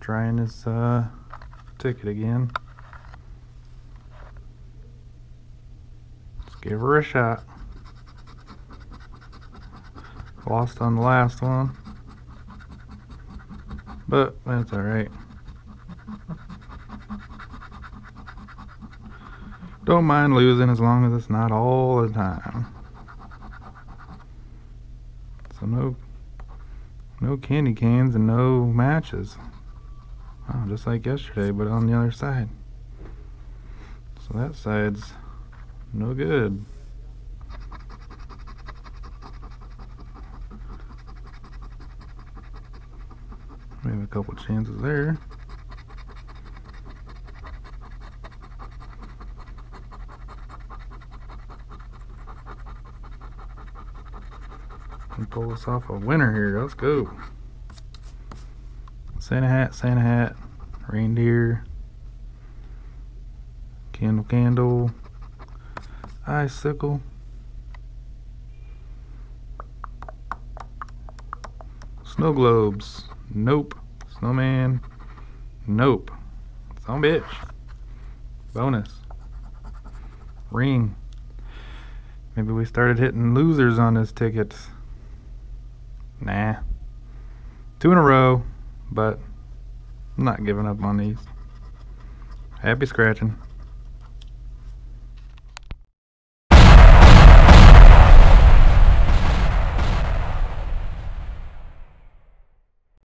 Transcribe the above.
trying this uh, ticket again. Let's give her a shot. Lost on the last one. But that's alright. Don't mind losing as long as it's not all the time. So no no candy canes and no matches. Oh, just like yesterday, but on the other side. So that side's no good. We have a couple chances there. And pull us off a winner here. Let's go. Santa hat, Santa hat, reindeer, candle, candle, icicle, snow globes. Nope. Snowman. Nope. Some bitch. Bonus. Ring. Maybe we started hitting losers on this ticket. Nah. Two in a row, but I'm not giving up on these. Happy scratching.